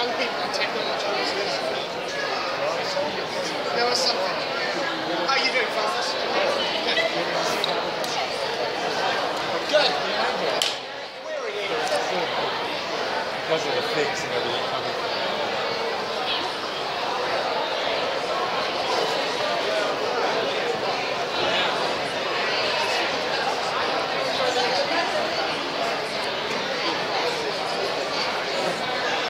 young people There was something. How you doing, fellas? Good. Where are you? Because of the things and everything coming.